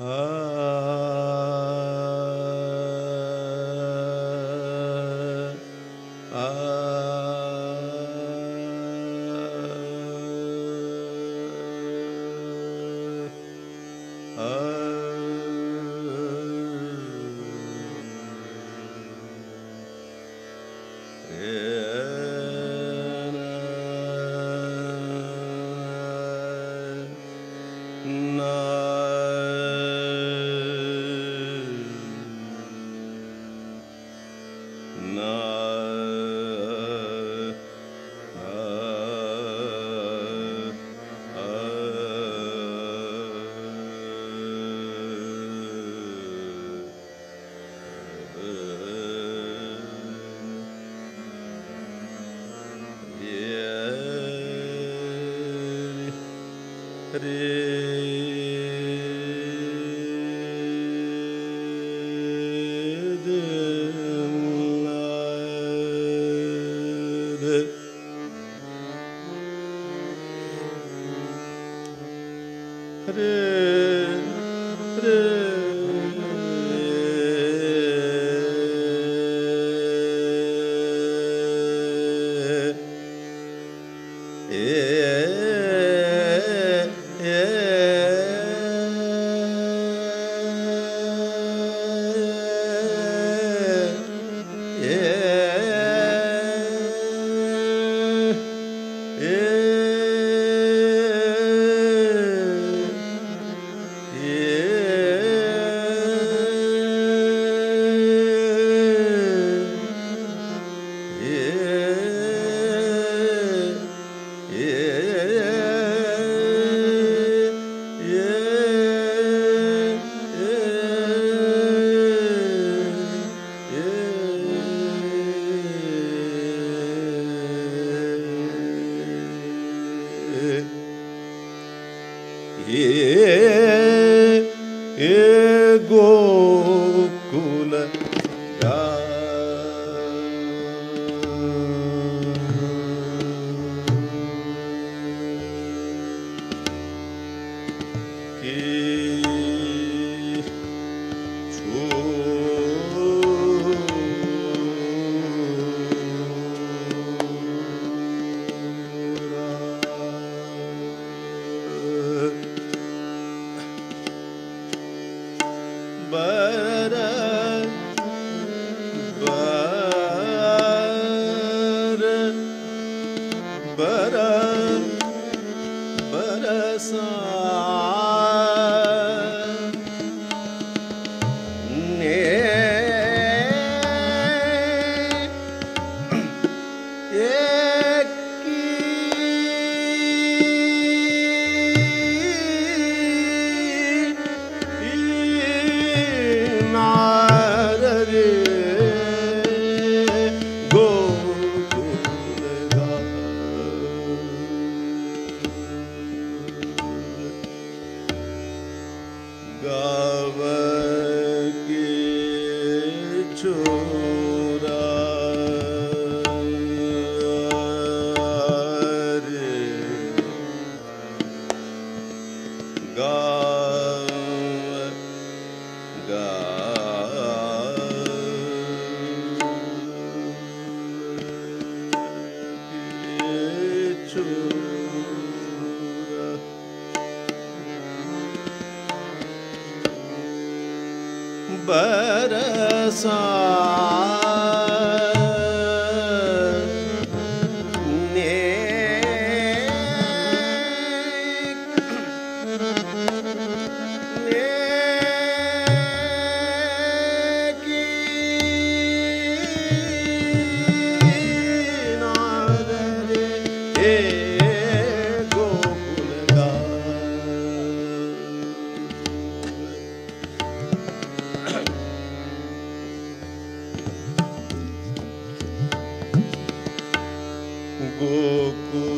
啊。ego. 孤。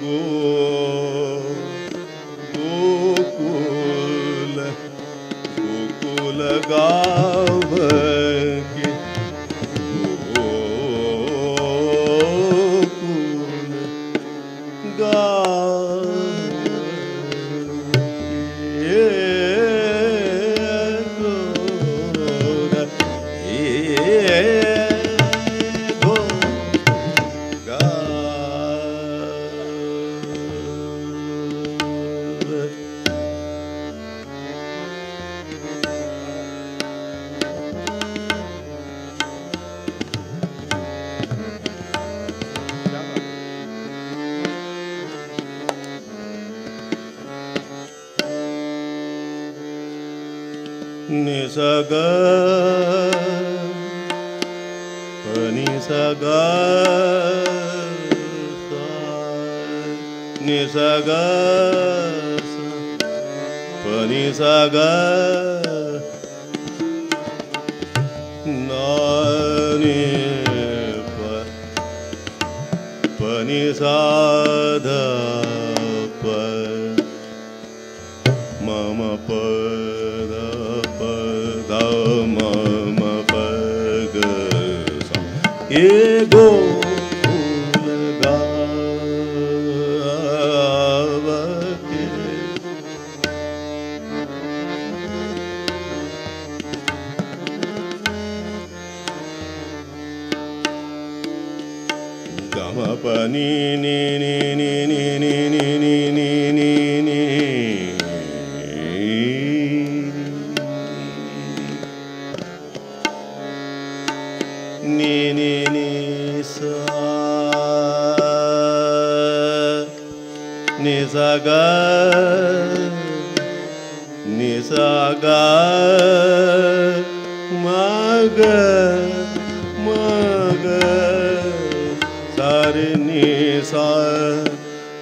good.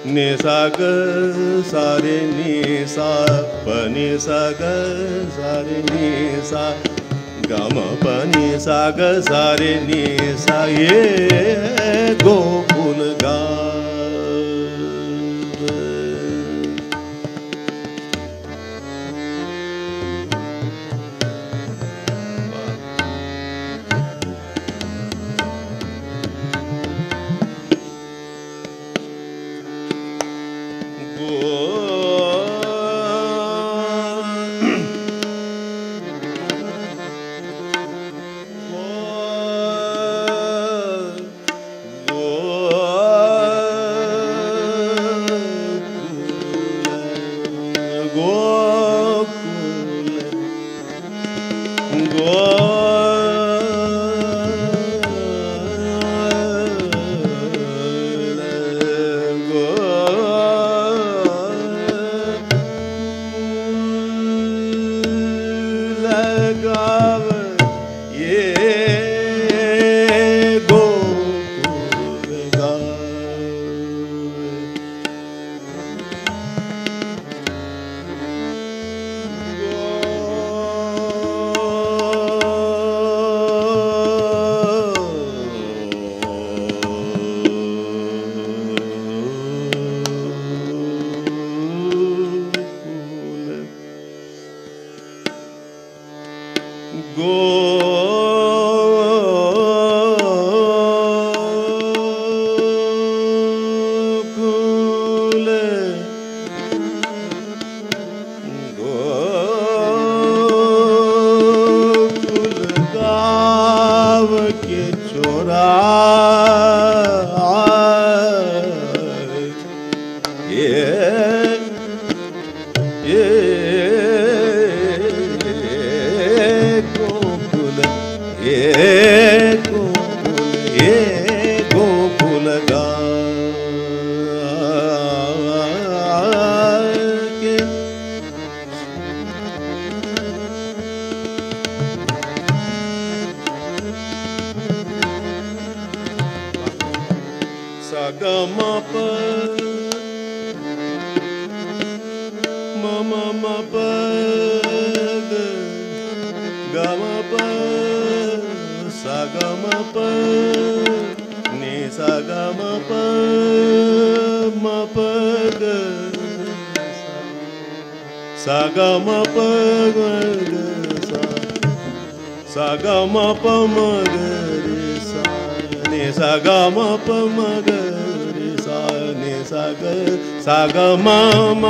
निग सारे निगारी समी सग सारे निसा। गम पनि सग सारे निसा ये गोकुल गा గమమ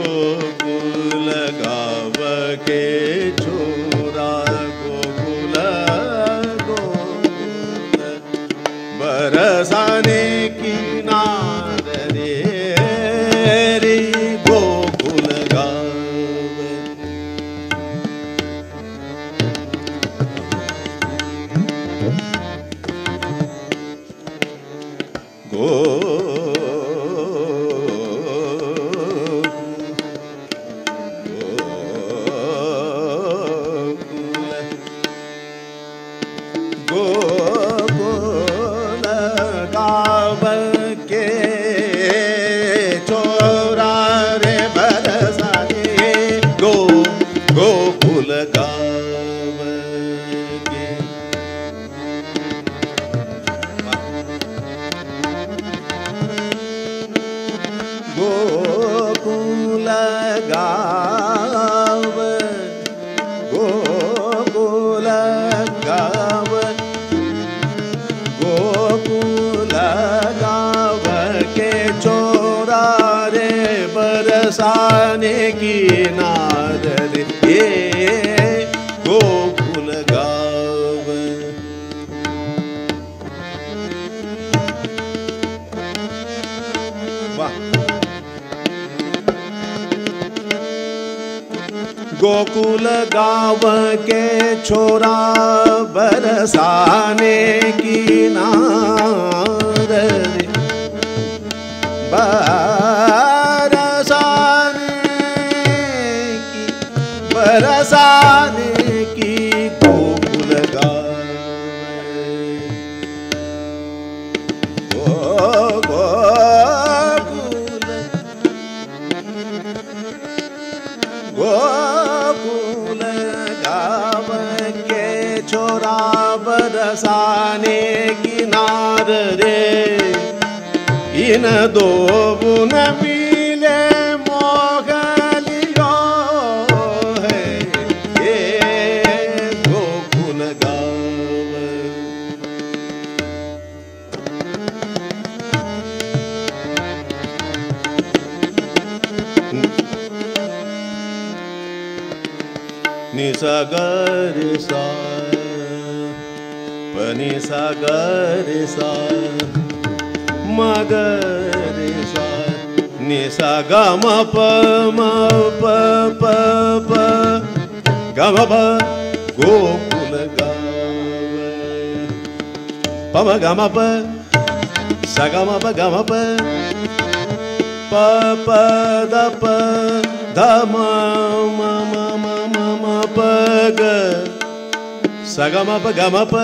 गोकुल गावके छो sagar sa pani sagar sa magar sa ni saga ma pa ma pa pa pa ga ma pa gokul ga pa ma ga ma pa saga ma pa ga ma pa pa pa da pa da ma ಸಗಮಪ ಗಮಪ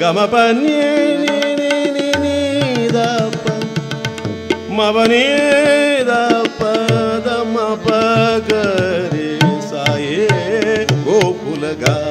ಗಮಪ ನೀದಪ್ಪ ಮವನೀದ ಪದ ಮಪ ಗರಿ ಸಾಯೇ ಗೋಪುಲಗಾ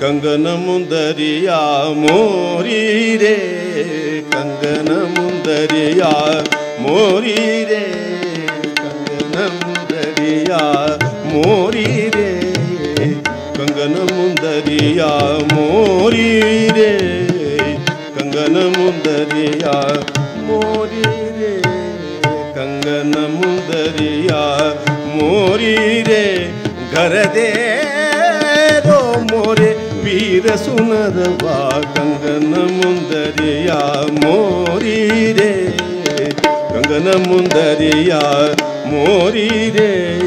Gangana Mundari Amori Re ಗರದೆ rho ಮೋರೆ ವೀರ ಸುನರವ ಕಂಗನ ಮುಂದರಿಯ ಮೋರಿರೆ ಕಂಗನ ಮುಂದರಿಯ ಮೋರಿರೆ ಕಂಗನ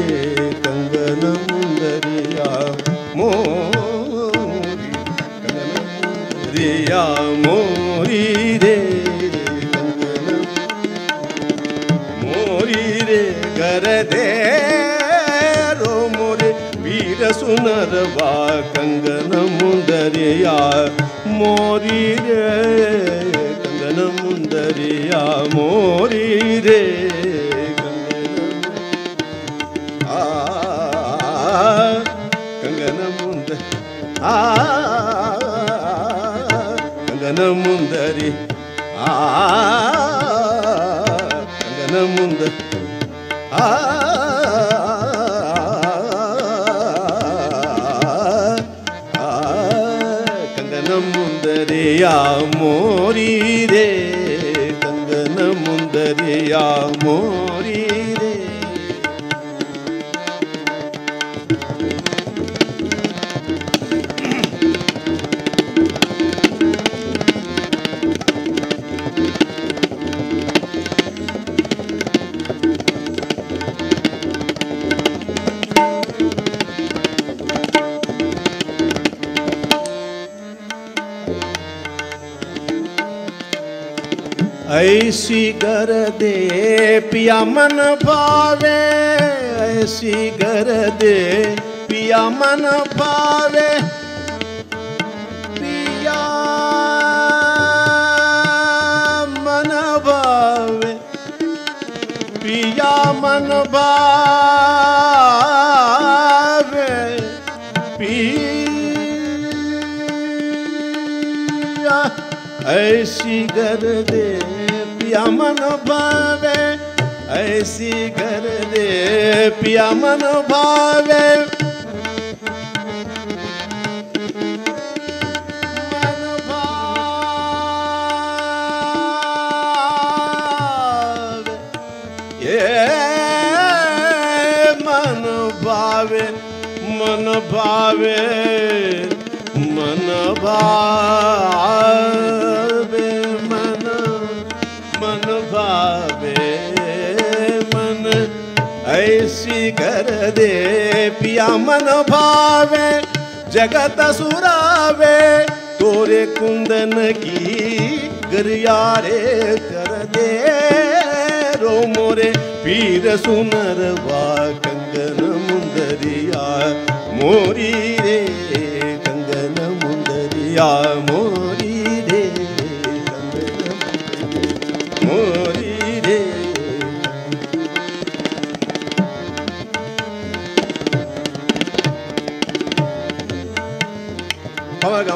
ਮੁੰਦਰੀਆ ਮੋਰੀ ਰੇ ਕੰਗਨ ਮੁੰਦਰੀਆ ਮੋਰੀ ਰੇ या मोरी ਐਸੀ ਕਰ ਦੇ ਪਿਆ ਮਨ ਭਾਵੇ ਐਸੀ ਕਰ ਪਿਆ ਮਨ ਭਾਵੇ ਪਿਆ ਮਨ ਬਾਵੇ ਪਿਆ ਐਸੀ ਗਰਦੇ पिया मन भावे ऐसी कर दे पिया मन भावे भावे मन भावे मन भावे। दे पिया मन भावे जगत सुरावे तोरे कुंदन की गरियारे कर दे रो मोरे पीर सुनरवा कंगन मुंदरिया मोरी रे कंगन मुंदरिया मोरी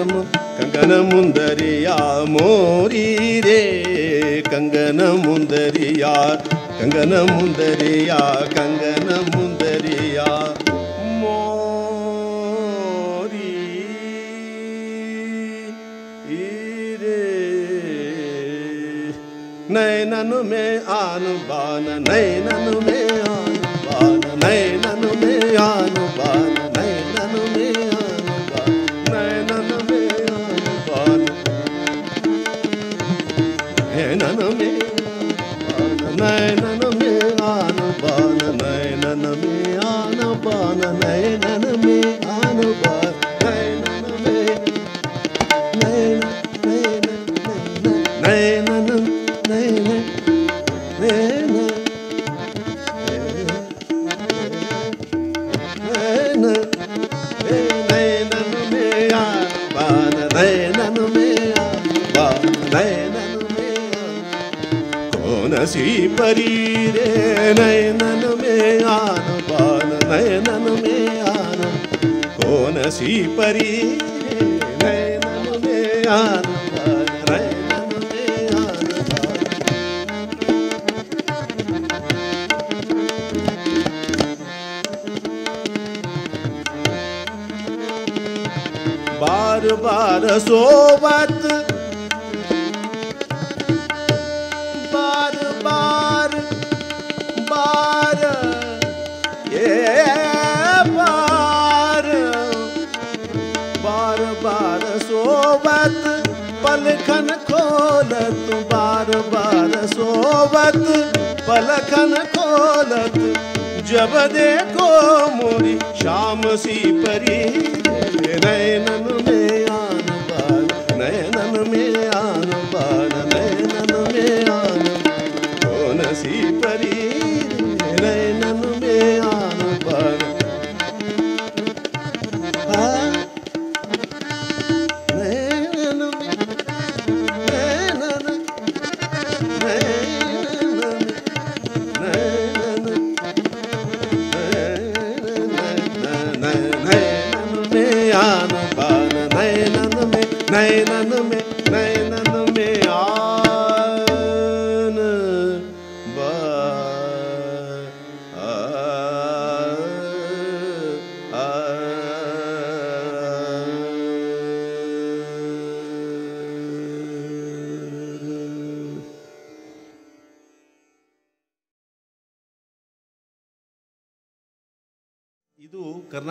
కంగనము కంగనముందరియామోరీరే కంగనముందరియా కంగనముందరియా కంగనముందరియా నైనను మే ఆను బాన నైనను మే ఆను బాన నైనను మే ఆను ਹਰੀ ਨੈਣ ਦੇ ਬਾਰ ਬਾਰ ਸੋਵਤ सोवत पलखन खोलत जब देखो मोरी शाम सी परी नयनन में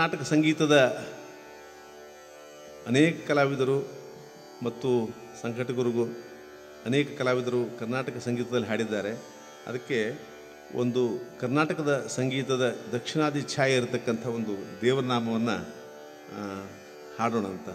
ಕರ್ನಾಟಕ ಸಂಗೀತದ ಅನೇಕ ಕಲಾವಿದರು ಮತ್ತು ಸಂಘಟಕರಿಗೂ ಅನೇಕ ಕಲಾವಿದರು ಕರ್ನಾಟಕ ಸಂಗೀತದಲ್ಲಿ ಹಾಡಿದ್ದಾರೆ. ಅದಕ್ಕೆ ಒಂದು ಕರ್ನಾಟಕದ ಸಂಗೀತದ ದಕ್ಷಿಣಾದಿ ಛಾಯೆ ಇರತಕ್ಕಂಥ ಒಂದು ದೇವರನಾಮವನ್ನು ಹಾಡೋಣ ಅಂತ.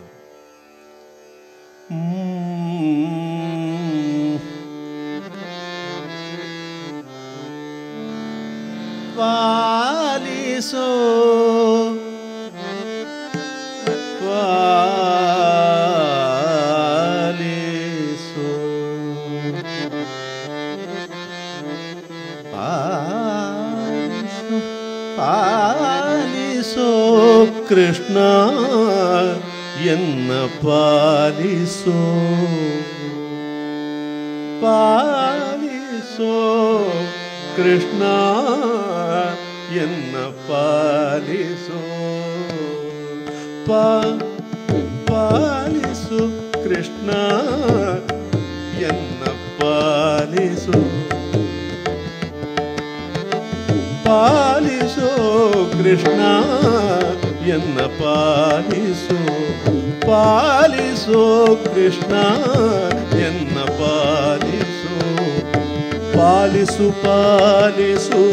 ಪಾಲಿಸು ಪಾಲಿಸು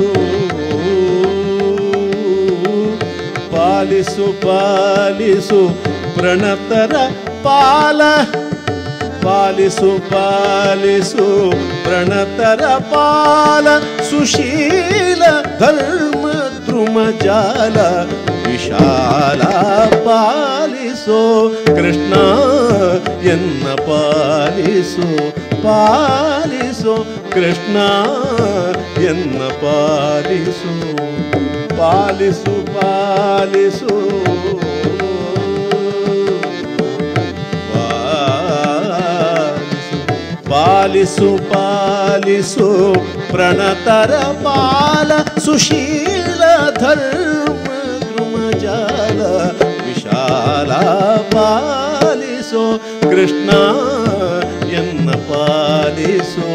ಪಾಲಿಸು ಪಾಲಿಸು ಪ್ರಣತರ ಪಾಲ ಪಾಲಿಸು ಪಾಲಿಸು ಪ್ರಣತರ ಪಾಲ ಸುಶೀಲ ಧರ್ಮ ದ್ರುಮ ಜಾಲ ವಿಶಾಲ ಪಾಲಿಸೋ ಕೃಷ್ಣ ಎನ್ನ ಪಾಲಿಸು ಪಾಲಿಸು ಕೃಷ್ಣ ಎನ್ನ ಪಾಲಿಸು ಪಾಲಿಸು ಪಾಲಿಸು ಪಾಲಿಸು ಪಾಲಿಸು ಪ್ರಣತರ ಪಾಲ ಸುಶೀಲ ಧರ್ಮ ದ್ರುಮಜಾಲ ವಿಶಾಲ ಪಾಲಿಸೋ ಕೃಷ್ಣ ಎನ್ನ ಪಾಲಿಸೋ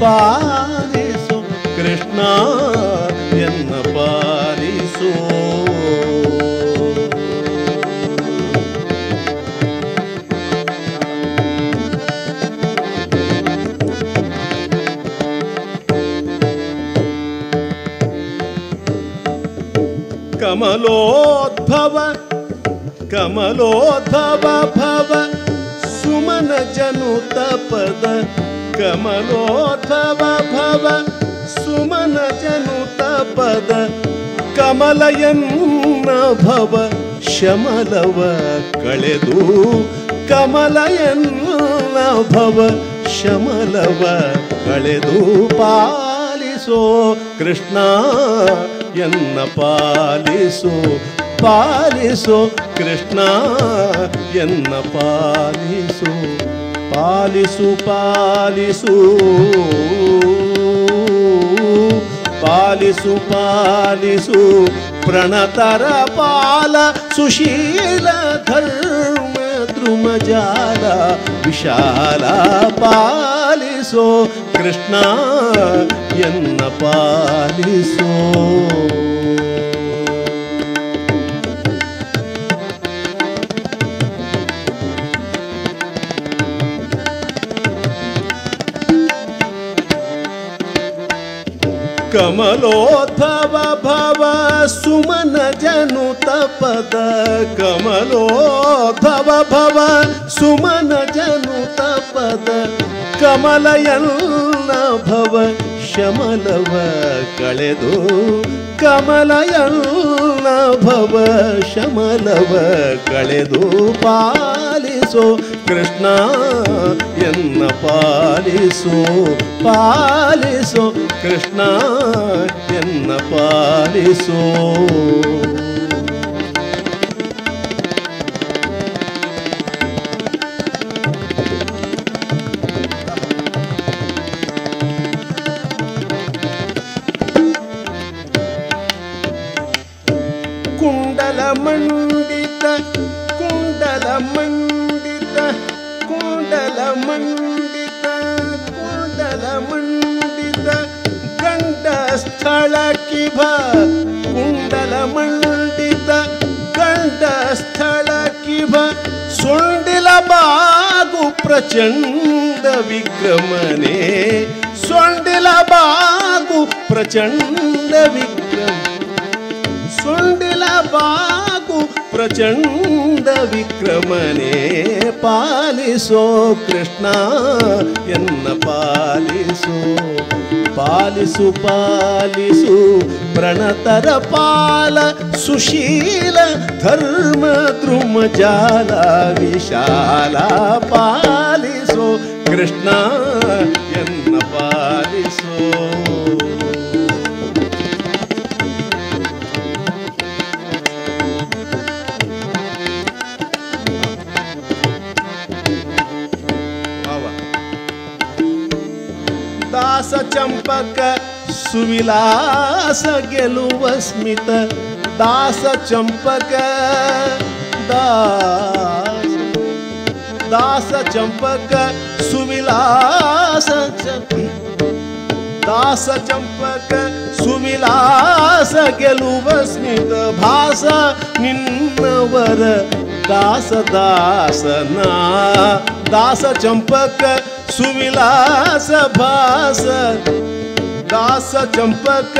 ಪಾಲಿಸೋ ಕೃಷ್ಣ ಎನ್ನ ಪಾಲಿಸೋ ಕಮಲೋದ್ಭವ ಕಮಲೋದ್ಭವ ಭವ ಸುಮನ ಜನುತ ಪದ ಕಮಲೋಥವ ಭವ ಸುಮನ ಜನುತ ಪದ ಕಮಲಯನ್ನ ಭವ ಶಮಲವ ಕಳೆದು ಕಮಲಯನ್ನ ಭವ ಶಮಲವ ಕಳೆದು ಪಾಲಿಸೋ ಕೃಷ್ಣ ಎನ್ನ ಪಾಲಿಸೋ ಪಾಲಿಸೋ ಕೃಷ್ಣ ಎನ್ನ ಪಾಲಿಸೋ. पालु पालु पालसु पालिसु। प्रणतर पाल सुशील थर्म द्रुमजाल विशाल पालिसु। कृष्ण पालिसु। ಕಮಲೋದ್ಭವ ಭವ ಸುಮನ ಜನುತ ಪದ ಕಮಲೋದ್ಭವ ಭವ ಸುಮನ ಜನುತ ಪದ ಕಮಲಯನ್ನ ಭವ ಶಮಲವ ಕಳೆದು ಕಮಲಯನ್ನ ಭವ ಶಮಲವ ಕಳೆದು ಪಾಲಿಸೋ ಕೃಷ್ಣ पालो पालसु कृष्ण च पालो ಕಿಭ ಕುಂಡಲ ಮಂಡಿತ ಕಂಡ ಸ್ಥಳ ಕಿಭ ಸೊಂಡಿಲ ಬಾಗು ಪ್ರಚಂಡ ವಿಕ್ರಮನೆ. ಸೊಂಡಿಲ ಬಾಗು ಪ್ರಚಂಡ ವಿಕ್ರಮ. ಸೊಂಡಿಲ ಬಾಗು ಪ್ರಚಂಡ ವಿಕ್ರಮನೇ ಪಾಲಿಸೋ ಕೃಷ್ಣ, ಎನ್ನ ಪಾಲಿಸೋ, ಪಾಲಿಸು ಪಾಲಿಸು ಪ್ರಣತರ ಪಾಲ, ಸುಶೀಲ ಧರ್ಮ ದ್ರುಮಜಾಲ ವಿಶಾಲ ಪಾಲಿಸೋ ಕೃಷ್ಣ, ಎನ್ನ ಚಂಪಕ ಸುವಿಲಾಸ ಗೆಲುವ ಸ್ಮಿತ ದಾಸ ಚಂಪಕ ದಾಸ ದಾಸ ಚಂಪಕ ಸುವಿಲಾಸ ಚ- ದಾಸ ಚಂಪಕ ಸುವಿಲಾಸ ಗೆಲುವ ಸ್ಮಿತ ಭಾಸ ನಿನ್ನವರ ದಾಸ ದಾಸನ ದಾಸ ಚಂಪಕ ಸುವಿಲಾಸ ಭಾಸ ದಾಸ ಚಂಪಕ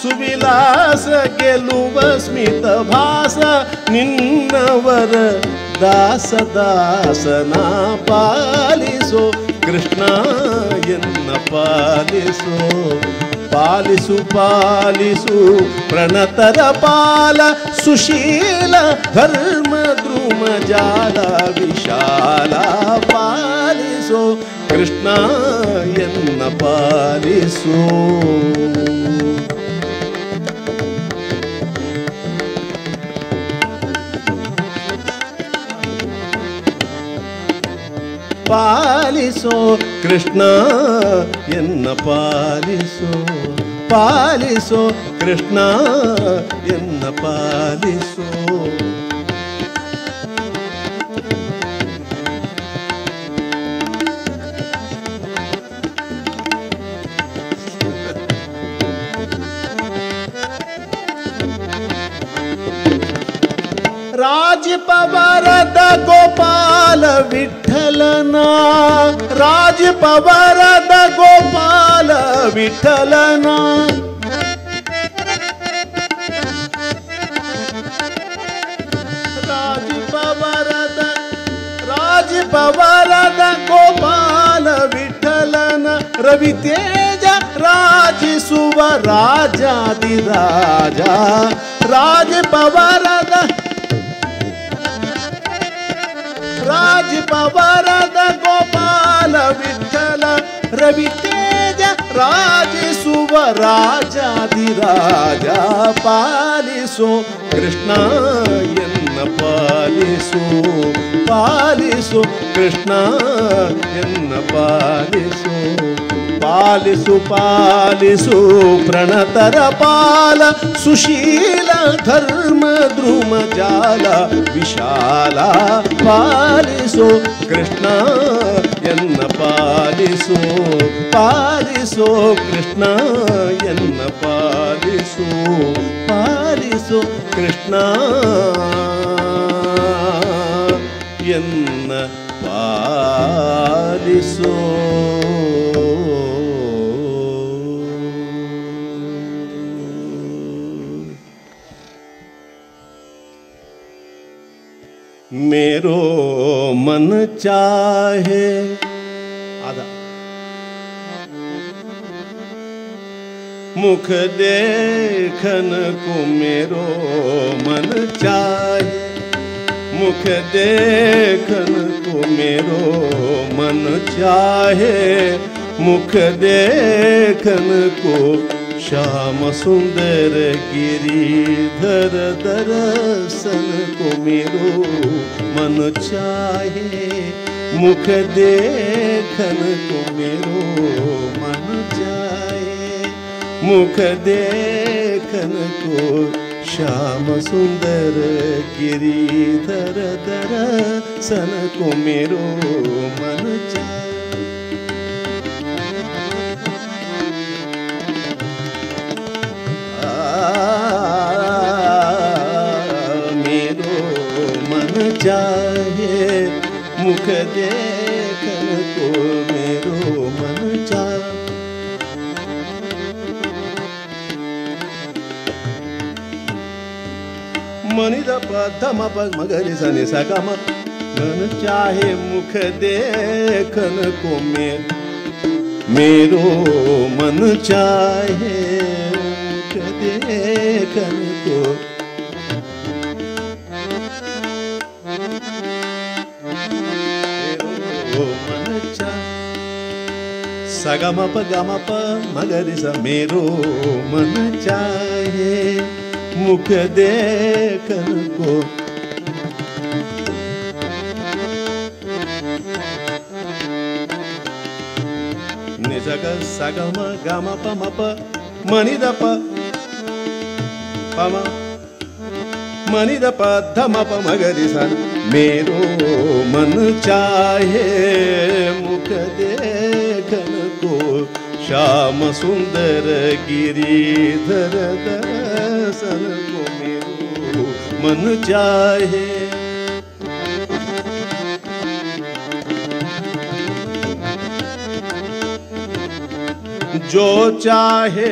ಸುವಿಲಾಸ ಗೆಲುವ ಸ್ಮಿತ ಭಾಸ ನಿನ್ನವರ ದಾಸ ದಾಸನ ಪಾಲಿಸೋ ಕೃಷ್ಣ ಎನ್ನ ಪಾಲಿಸೋ ಪಾಲಿಸು ಪಾಲಿಸು ಪ್ರಣತರ ಪಾಲ ಸುಶೀಲ ಧರ್ಮ ದ್ರುಮ ಜಾಲ ವಿಶಾಲ ಪಾಲಿಸೋ ಕೃಷ್ಣ ಎನ್ನ ಪಾಲಿಸೋ ಪಾಲಿಸೋ ಕೃಷ್ಣ ಎನ್ನ ಪಾಲಿಸೋ ಪಾಲಿಸೋ ಕೃಷ್ಣ ಎನ್ನ ಪಾಲಿಸೋ ರಾಜಪವರದ ಗೋಪಾಲ ವಿಠಲನ ರಾಜಪವರದ ಗೋಪಾಲ ವಿಠಲನ ರಾಜಪವರದ ರಾಜಪವರದ ಗೋಪಾಲ ವಿಠಲನ ರವಿತೇಜ ರಾಜಿಸುವ ರಾಜಾದಿರಾಜ ರಾಜಪವರದ ರಾಜಪವರದ ಗೋಪಾಲ ವಿಠಲ ರವಿತೇಜ ರಾಜಿಸುವ ರಾಜಾದಿರಾಜ ಪಾಲಿಸೋ ಕೃಷ್ಣ ಎನ್ನ ಪಾಲಿಸು ಪಾಲಿಸು ಕೃಷ್ಣ ಎನ್ನ ಪಾಲಿಸು ಪಾಲಿಸು ಪಾಲಿಸು ಪ್ರಣತರ ಪಾಲ ಸುಶೀಲ ಧರ್ಮ ದ್ರುಮ ಜಾಲ ವಿಶಾಲ ಪಾಲಿಸು ಕೃಷ್ಣ ಎನ್ನ ಪಾಲಿಸು ಪಾಲಿಸು ಕೃಷ್ಣ ಎನ್ನ ಪಾಲಿಸು ಪಾಲಿಸು ಕೃಷ್ಣ ಎನ್ನ ಪಾಲಿಸೋ मेरो मन चाहे। आधा। मुख देखन को मेरो मन चाहे। मुख देखन को मेरो मन चाहे। मुख देखन को श्याम सुंदर गिरिधर दर्शन को मेरो मन चाहे मुख देखन को मेरो मन चाहे मुख देखन को श्याम सुंदर गिरिधर दर्शन को मेरो मन चाहे मेरो मन चाहे, मुख देखन को मेरो मन चाहे। मनिद पधम मगरि सनि सगम मन चाहे, मुख देखन को मेर, मेरो मन चाहे। देखन को। सगम प गम प मगरि स मेरो मन चाहे मुख देखन को। निजग सगम गम प म प प ध म प मगरि स मेरो मन चाहे मुख देखन को। श्याम सुंदर गिरिधर दर्शन को मेरो मन चाहे। जो चाहे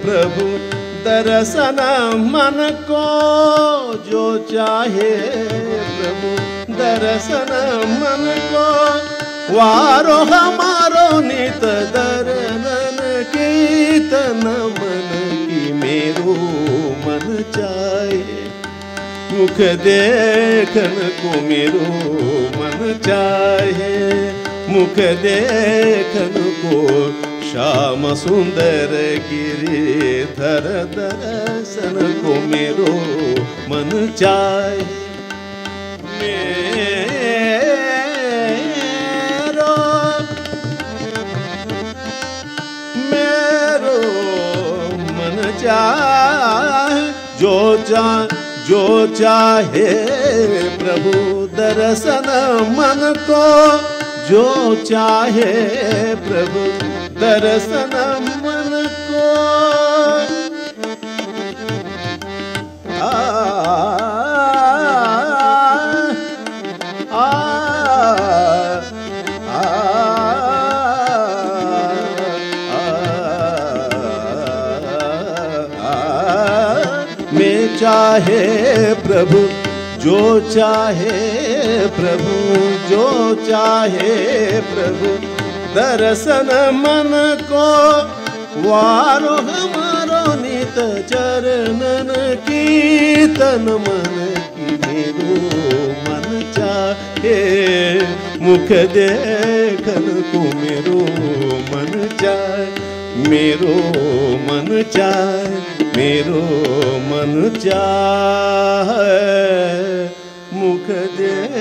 प्रभु दर्शन मन को जो चाहे प्रभु, दर्शन मन को। वारो हमारो नित दर्शन, कीर्तन मन की मेरो मन चाहे। मुख देखन को मेरो मन चाहे, मुख देखन को श्याम सुंदर गिरिधर दर्शन को मेरो मन चाहे मेरो मन चाहे जो चा, जो चाहे प्रभु दर्शन मन को, जो चाहे प्रभु दर्शन मन को आ, चाहे प्रभु जो चाहे प्रभु जो चाहे प्रभु। दर्शन मन को वारो हमारो नित चरणन कीर्तन मन की मेरो मन चाहे। मुख देखन को मेरो मन चाहे। मेरो मन चाहे, मेरो मन चाहे। मुख देखन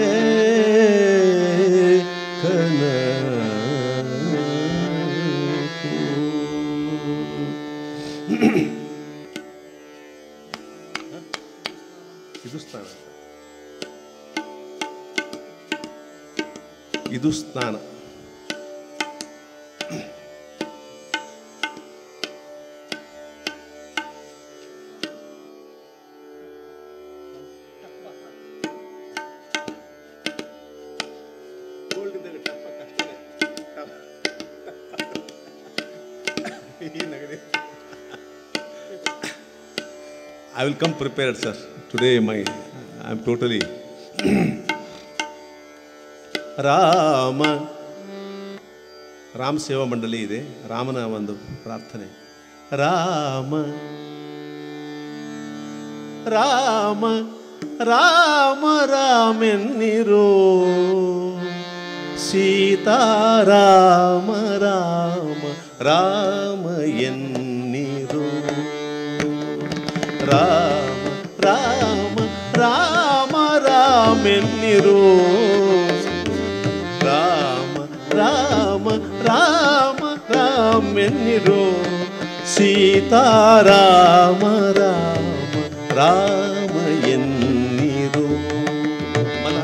ಇದು ಸ್ನಾನ I will come prepared, sir. Today, my I am totally. Rama. Rama ಸೇವಾ ಮಂಡಳಿ ಇದೆ, ರಾಮನ ಒಂದು ಪ್ರಾರ್ಥನೆ. ರಾಮ. ರಾಮ ರಾಮ, ರಾಮೆನ್ನಿರೋ. ಸೀತಾರಾಮ ರಾಮ ರಾಮ ಎನ್ನಿರೋ. ರಾಮ ರಾಮ ರಾಮ, ರಾಮೆನ್ನಿರೋ. ఎన్నిరో సీతారామ రామ రామ ఎన్నిరో మన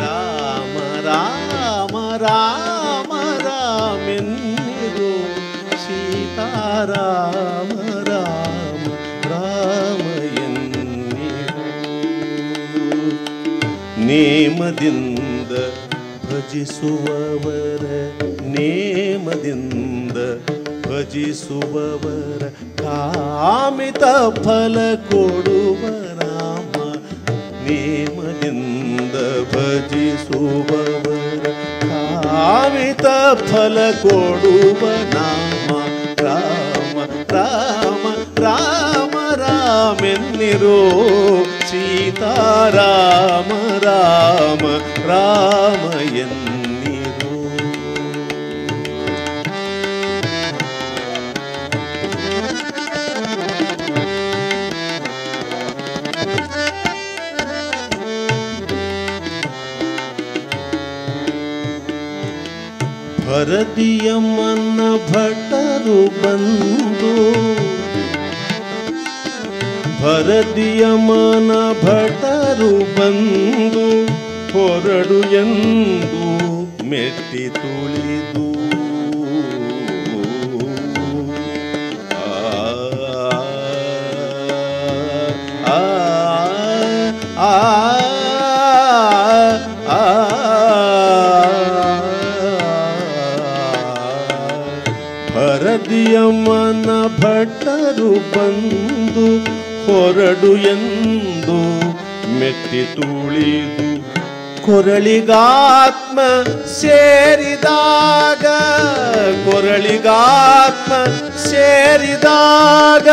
రామ రామ. ಸೀತಾರಾಮ ರಾಮ ರಾಮ ಎನ್ನಿರು ನೇಮದಿಂದ ಭಜಿಸುವವರ ನೇಮದಿಂದ ಭಜಿಸುವವರ ಕಾಮಿತ ಫಲ ಕೊಡುವ ರಾಮ ನೇಮದಿಂದ ಭಜಿಸುವವರ ಕಾಮಿತ ಫಲ ಕೊಡುವ ನಾಮ रो सीता राम राम राम भरतीय भरदिय मन भटरू बंधू। ಬಂದು ಮನ ಭಟರು ಬಂದು ಹೊರಡು ಎಂದು ಮೆಟ್ಟಿ ತುಳಿದು ಹೊರಡು ಎಂದು ಮೆಟ್ಟಿ ತುಳಿದು ಕೊರಳಿಗಾತ್ಮ ಸೇರಿದಾಗ ಕೊರಳಿಗಾತ್ಮ ಸೇರಿದಾಗ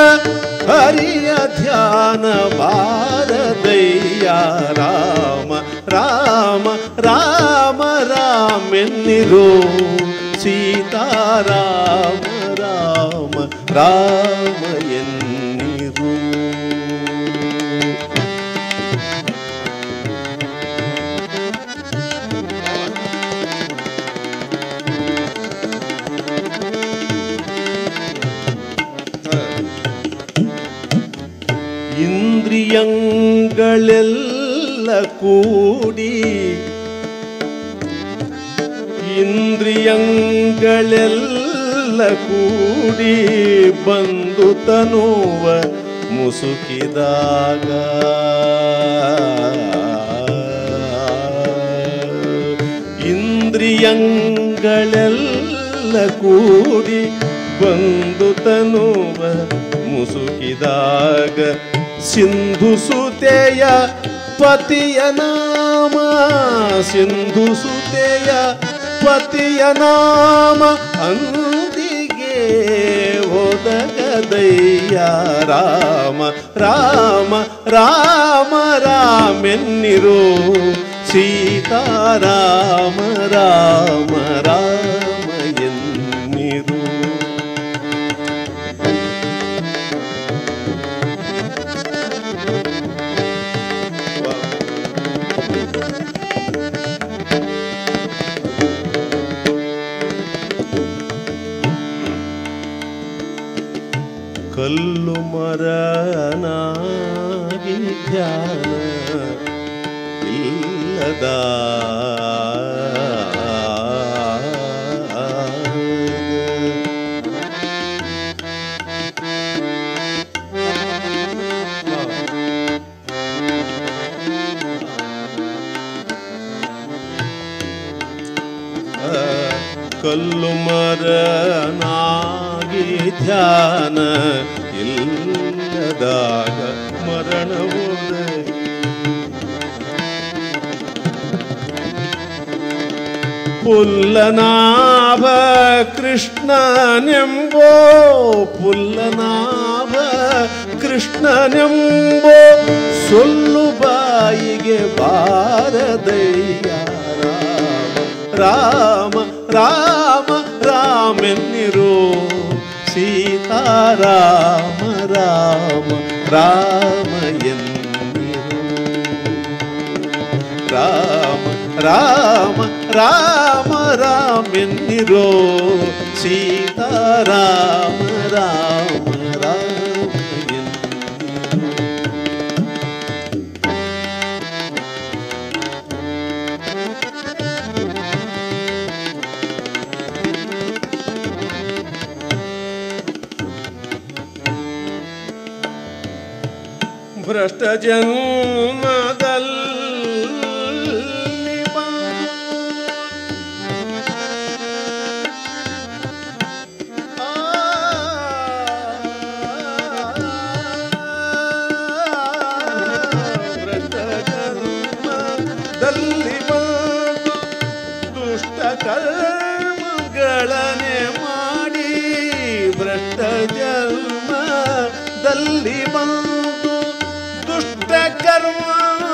ಹರಿಯ ಧ್ಯಾನ ಬಾರದಯ್ಯ. ರಾಮ ರಾಮ ರಾಮ, ರಾಮೆನ್ನಿರೋ ಸೀತಾರಾಮ, ರಾಮ ರಾಮ ಎನ್ನಿರು ಇಂದ್ರಿಯಗಳೆಲ್ಲ ಕೂಡಿ ಇಂದ್ರಿಯಗಳೆಲ್ಲ ಕೂಡಿ ಬಂದು ತನುವ ಮುಸುಕಿದಾಗ ಇಂದ್ರಿಯಗಳೆಲ್ಲ ಕೂಡಿ ಬಂದು ತನುವ ಮುಸುಕಿದಾಗ ಸಿಂಧು ಸುತೆಯ ಪತಿಯ ನಾಮ ಸಿಂಧು ಸುತೆಯ ಪತಿಯ ನಾಮ ಅಂದಿಗೆ ಓದಗದಯ್ಯ ರಾಮ ರಾಮ ರಾಮ, ರಾಮೆನ್ನಿರು. ಸೀತಾರಾಮ, ರಾಮ ರಾಮ. ಕಲ್ಲು ಮರನಾಗಿ ಧ್ಯಾನ ಇಲ್ಲದ ಕಲ್ಲು ಮರನಾಗಿ ಧ್ಯಾನ ಇಲ್ಲದಾಗ ಮರಣವುದ ಪುಲ್ಲನಾಭ ಕೃಷ್ಣನೆಂಬೋ ಪುಲ್ಲನಾಭ ಕೃಷ್ಣನೆಂಬೋ ಸೊಲ್ಲು ಬಾಯಿಗೆ ಬಾರದಯ್ಯ ರಾಮ ರಾಮ ರಾಮೆನ್ನಿರು राम राम निरो Ram Ram Ram Ram Sita Ram Ram hasta allá. Oh.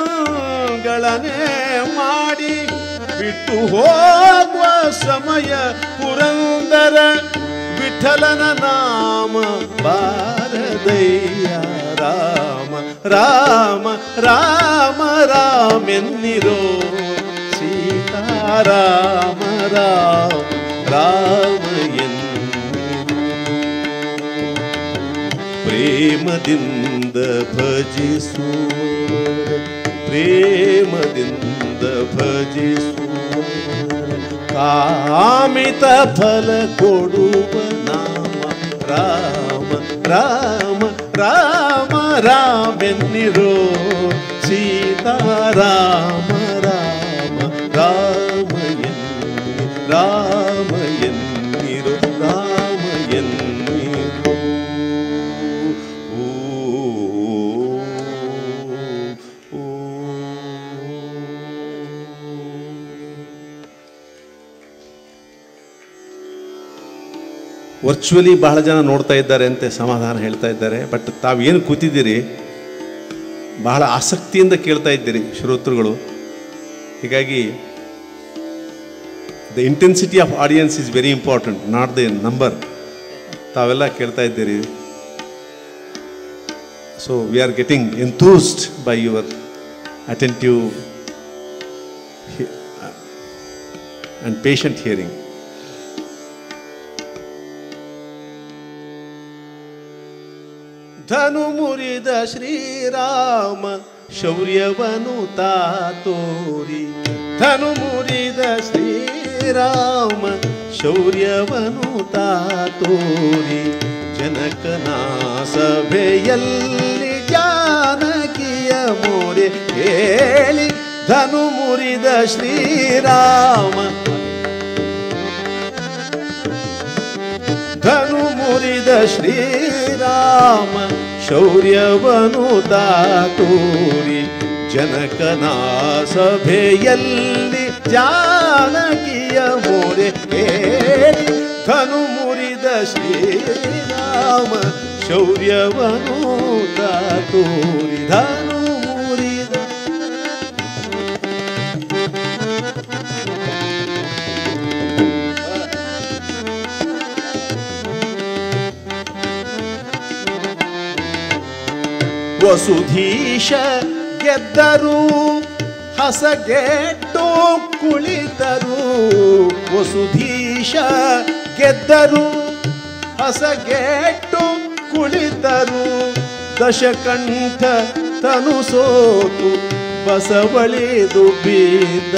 ಕರ್ಮಗಳನೆ ಮಾಡಿ ಬಿಟ್ಟು ಹೋಗುವ ಸಮಯ ಪುರಂದರ ವಿಠಲನ ನಾಮ ಬಾರದಯ್ಯ. ರಾಮ ರಾಮ ರಾಮ ರಾಮೆನ್ನಿರೋ ಸೀತಾರಾಮ ರಾಮ ರಾಮ ಪ್ರೇಮದಿಂದ ಭಜಿಸುವ प्रेमदिन्द भजिसु कामित फल कोडुव नाम राम राम राम रामेन्निरो निरो सीता राम ವರ್ಚುವಲಿ ಬಹಳ ಜನ ನೋಡ್ತಾ ಇದ್ದಾರೆ ಅಂತ ಸಮಾಧಾನ ಹೇಳ್ತಾ ಇದ್ದಾರೆ. ಬಟ್ ತಾವೇನು ಕೂತಿದ್ದೀರಿ? ಬಹಳ ಆಸಕ್ತಿಯಿಂದ ಕೇಳ್ತಾ ಇದ್ದೀರಿ ಶ್ರೋತೃಗಳು. ಹೀಗಾಗಿ the intensity of audience is very important not the number ತಾವೆಲ್ಲ ಕೇಳ್ತಾ ಇದ್ದೀರಿ. So we are getting enthused by your attentive and patient hearing ಧನು ಮುರಿದ ಶ್ರೀರಾಮ, ಶೌರ್ಯವನು ತಾತೋರಿ. ಧನು ಮುರಿದ ಶ್ರೀರಾಮ, ಶೌರ್ಯವನು ತಾತೋರಿ. ಜನಕನ ಸಭೆಯಲ್ಲಿ ಜಾನಕಿಯ ಮೋರೆ ಹೇಳಿ, ಧನು ಮುರಿದ ಶ್ರೀರಾಮ. ಧನು ಮುರಿದ ಶ್ರೀರಾಮ ಶೌರ್ಯವನು ತಾತೂರಿ ಜನಕನ ಸಭೆಯಲ್ಲಿ ಜಾನಕಿಯ ಮೂರಕ್ಕೆ ಧನು ಮುರಿದ ಶ್ರೀರಾಮ ಶೌರ್ಯವನು ತಾತೂರಿ ಧನು ವಸುಧೀಶ ಗೆದ್ದರು ಹಸಗೆಟ್ಟು ಕುಳಿತರು. ವಸುಧೀಶ ಗೆದ್ದರು ಹಸಗೆಟ್ಟು ಕುಳಿತರು. ದಶಕಂಠ ತನು ಸೋತು ಬಸವಳಿದು ಬಿದ್ದ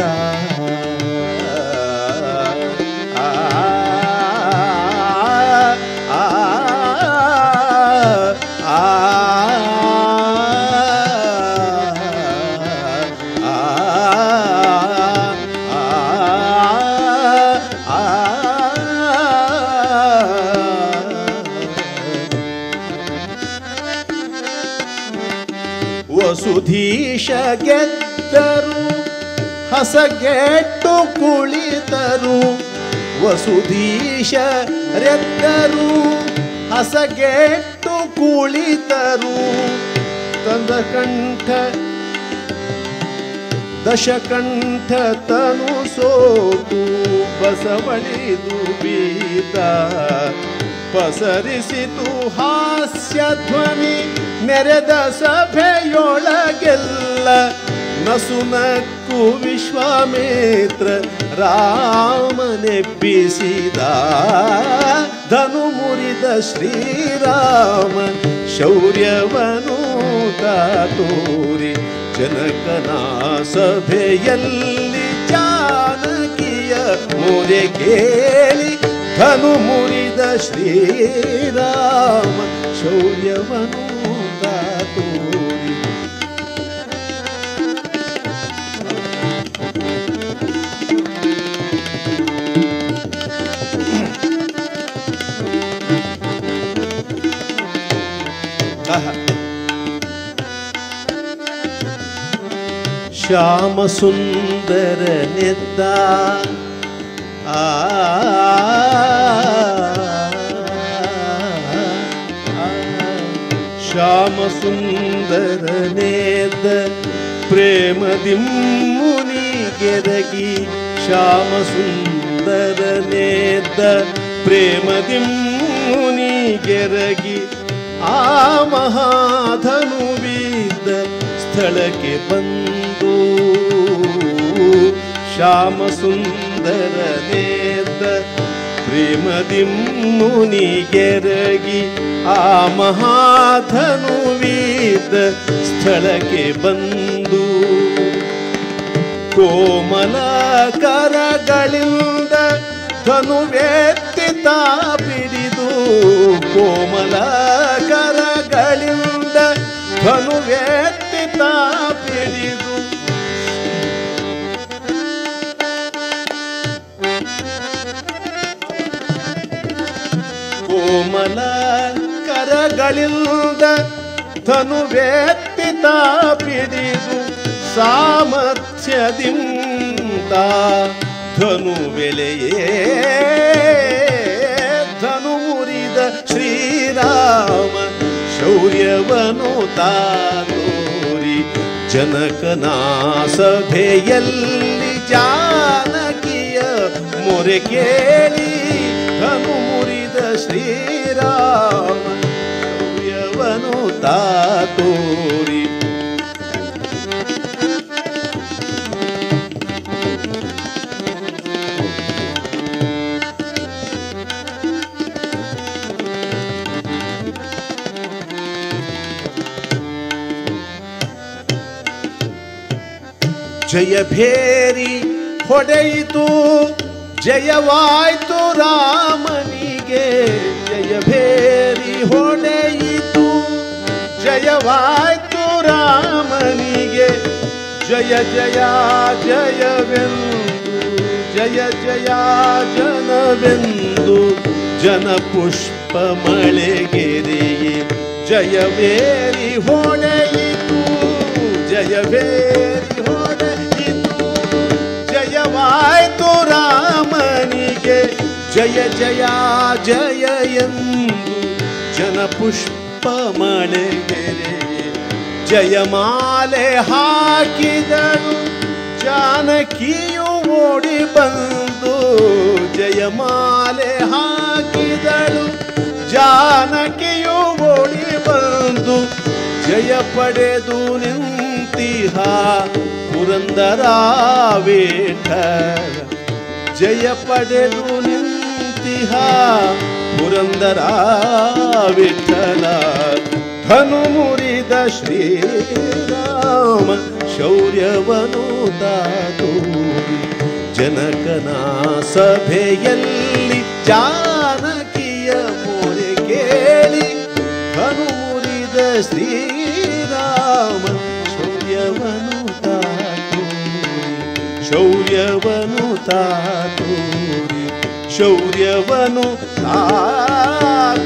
ವಸುಧೀಶ ಗೆದ್ದರು, ಹಸಗೆಟ್ಟು ಕುಳಿತರು. ವಸುಧೀಶ ರೆದ್ದರು, ಹಸಗೆಟ್ಟು ಕುಳಿತರು. ಕಂಠ ದಶಕಂಠ ತನು ಸೋಕು ಬಸವಳಿದು ಬೀತ, ಪಸರಿಸಿತು ಹಾಸ್ಯ ಧ್ವನಿ ನೆರೆದ ಸಭೆಯೊಳಗೆಲ್ಲ ನಸುನಕ್ಕು ವಿಶ್ವಾಮಿತ್ರ ರಾಮನೆಬ್ಬಿಸಿದ. ಧನು ಮುರಿದ ಶ್ರೀರಾಮ ಶೌರ್ಯವನು ತೋರಿ ಜನಕನ ಸಭೆಯಲ್ಲಿ ಜಾನಕಿಯ ಮೊರೆ ಕೇಳಿ. ಧನು ಮುರಿದ ಶ್ರೀರಾಮ ಶೌರ್ಯವನು శ్యామ సుందర నిద్ద శ్యామ సుందర నేద ప్రేమ దిమ్ముని గెదగి శ్యామ సుందర నేద ప్రేమ దిమ్ముని గెరగి ఆ మహాధనువీద ಸ್ಥಳಕ್ಕೆ ಬಂದು ಶ್ಯಾಮ ಸುಂದರನೇದ ಪ್ರೇಮದಿ ಮುನಿಗೆರಗಿ ಆ ಮಹಾಧನುವೀದ ಸ್ಥಳಕ್ಕೆ ಬಂದು ಕೋಮಲ ಕರಗಳಿಂದ ಧನುವೆತ್ತಿತ ತಾಪಿಡಿದು ಕೋಮಲ ಕರಗಳಿಂದ ಧನುವೆತ್ತಿತ ಬಿಡಿದು ಕೋಮಲ ಕರಗಳಿಂದ ಧನುವೆತ್ತಿತ ಬಿಡಿದು ಸಾಮರ್ಥ್ಯದಿಂದ ಧನು ಬೆಲೆಯೇ. ಧನು ಮುರಿದ ಶ್ರೀರಾಮ ಶೌರ್ಯವನು ತಾತೋರಿ ಜನಕನ ಸಭೆಯಲ್ಲಿ ಜಾನಕಿಯ ಮೊರೆ ಕೇಳಿ ಧನು ಮುರಿದ ಶ್ರೀರಾಮ ಶೌರ್ಯವನು ತಾತೋರಿ ಜಯ ಭೇರಿ ಹೊಡೆಯಿತು ಜಯವಾಯ್ತು ರಾಮನಿಗೆ ಜಯ ಭೇರಿ ಹೊಡೆಯಿತು ಜಯವಾಯ್ತು ರಾಮನಿಗೆ ಜಯ ಜಯ ಜಯವೆಂದು ಜಯ ಜಯ ಜನವೆಂದು ಜನ ಪುಷ್ಪ ಮಳೆಗೆರೆಯೇ ಜಯವೇರಿ ಹೊಡೆಯಿತು ಜಯ ಜಯವೇರಿ ಜಯ ಜಯ ಜಯ ಎಂದು ಜನಪುಷ್ಪ ಮಳೆಗೆರೆ ಜಯಮಾಲೆ ಹಾಕಿದಳು ಜಾನಕಿಯು ಓಡಿ ಬಂದು ಜಯಮಾಲೆ ಹಾಕಿದಳು. ಜಾನಕಿಯು ಓಡಿ ಬಂದು ಜಯ ಪಡೆದು ನಿಂತಿಹ ಪುರಂದರ ವೇಠ ಜಯ ಪಡೆದು ಪುರಂದರ ವಿಠಲ. ಧನು ಮುರಿದ ಶ್ರೀರಾಮ ಶೌರ್ಯವನು ತಾತು ಜನಕನ ಸಭೆಯಲ್ಲಿ ಜಾನಕಿಯ ಮೋರೆ ಕೇಳಿ, ಧನು ಮುರಿದ ಶ್ರೀರಾಮ ಶೌರ್ಯವನು ತಾತು ಶೌರ್ಯವನು ತಾತೋರಿ. ಶೌರ್ಯವನು ತಾತೋರಿ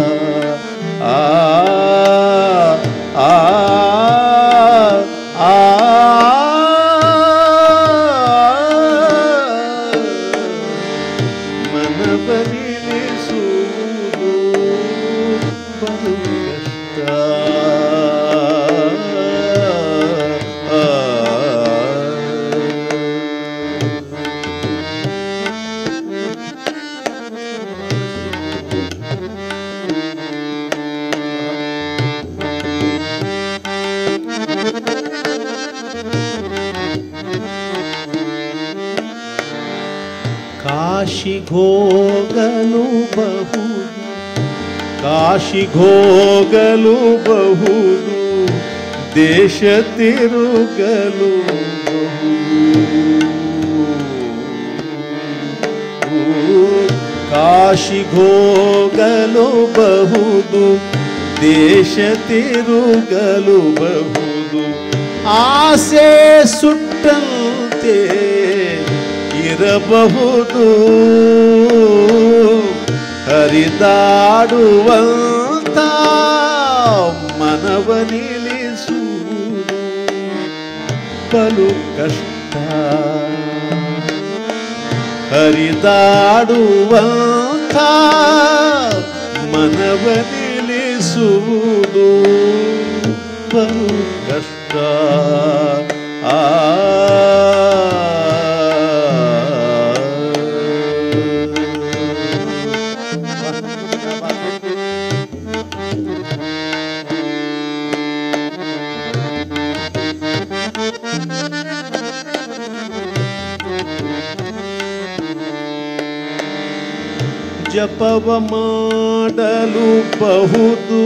ದೇಶ ತಿರುಗಲು ಕಾಶಿಗೋಗಲು ಬಹುದು ದೇಶ ತಿರುಗಲು ಬಹುದು. ಆಸೆ ಸುಟ್ಟಂತೆ ಇರಬಹುದು ಹರಿದಾಡುವಂತ ಮನವ ಬಲು ಕಷ್ಟ. ಹರಿದಾಡುವಂಥ ಮನವ ನಿಲ್ಲಿಸುವುದು ಬಲು ಕಷ್ಟ. ಆ ಜಪವ ಮಾಡಲು ಬಹುದು.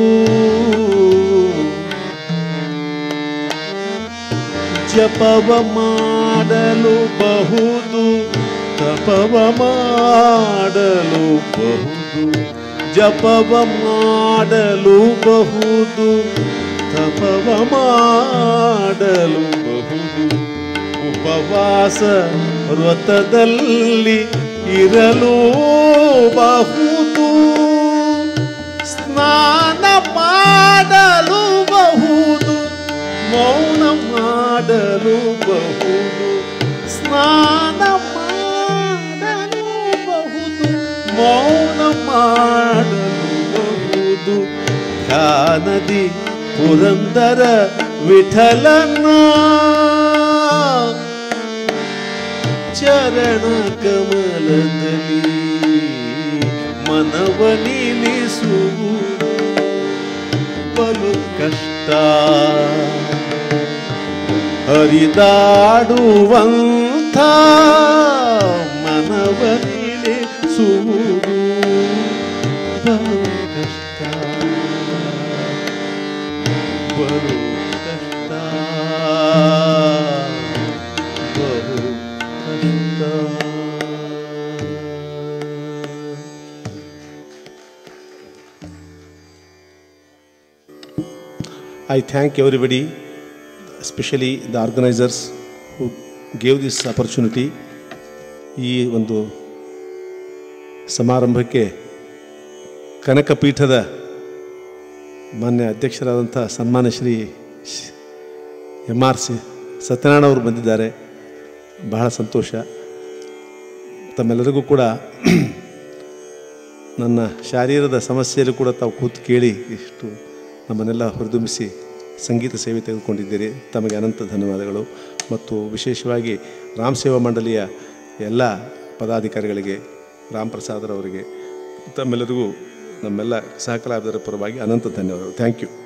ಜಪವ ಮಾಡಲು ಬಹುದು, ತಪವ ಮಾಡಲು ಬಹುದು. ಜಪವ ಮಾಡಲು ಬಹುದು, ತಪವ ಮಾಡಲು ಬಹುದು. ಉಪವಾಸ ವ್ರತದಲ್ಲಿ ಇರಲು ಬಹುದು ಸ್ನಾನ ಮಾಡಲು ಬಹುದು ಮೌನ ಮಾಡಲು ಬಹುದು ಸ್ನಾನ ಮಾಡಲು ಬಹುದು ಮೌನ ಮಾಡಲು ಬಹುದು ಧ್ಯಾನದಿ ಪುರಂದರ ವಿಠಲನ ಚರಣ ಕಮಲದಲ್ಲಿ ಮನವ ನಿಲ್ಲಿಸು. ಬಲು ಕಷ್ಟ ಹರಿದಾಡುವಂಥ ಮನವ ನಿಲ್ಲಿಸುವುದು I thank everybody, especially the organizers who gave this opportunity. ಈ ಒಂದು ಸಮಾರಂಭಕ್ಕೆ ಕನಕಪೀಠದ ಮಾನ್ಯ ಅಧ್ಯಕ್ಷರಾದಂಥ ಸನ್ಮಾನ Shri M R C. Satyanarayana ಅವರು ಬಂದಿದ್ದಾರೆ. ಬಹಳ ಸಂತೋಷ. ತಮ್ಮೆಲ್ಲರಿಗೂ ಕೂಡ ನನ್ನ ಶಾರೀರದ ಸಮಸ್ಯೆಯಲ್ಲೂ ಕೂಡ ತಾವು ಕೂತು ಕೇಳಿ ಇಷ್ಟು ನಮ್ಮನ್ನೆಲ್ಲ ಹುರಿದುಂಬಿಸಿ ಸಂಗೀತ ಸೇವೆ ತೆಗೆದುಕೊಂಡಿದ್ದೀರಿ. ತಮಗೆ ಅನಂತ ಧನ್ಯವಾದಗಳು. ಮತ್ತು ವಿಶೇಷವಾಗಿ ರಾಮ್ ಸೇವಾ ಮಂಡಳಿಯ ಎಲ್ಲ ಪದಾಧಿಕಾರಿಗಳಿಗೆ, ರಾಮ್ ಪ್ರಸಾದರವರಿಗೆ ತಮ್ಮೆಲ್ಲರಿಗೂ ನಮ್ಮೆಲ್ಲ ಸಹಕಲಾಭದರ ಪರವಾಗಿ ಅನಂತ ಧನ್ಯವಾದಗಳು. Thank you